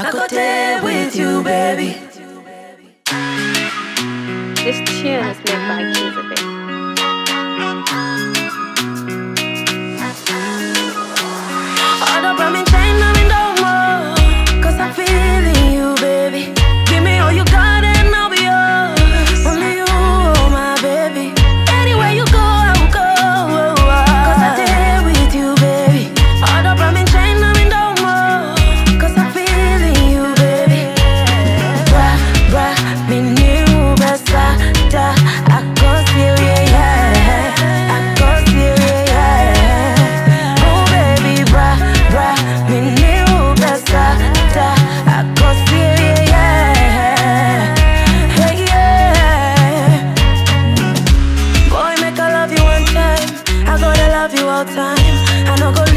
I could there with you, baby. This tune is made by Kizabe. love you all time. I know go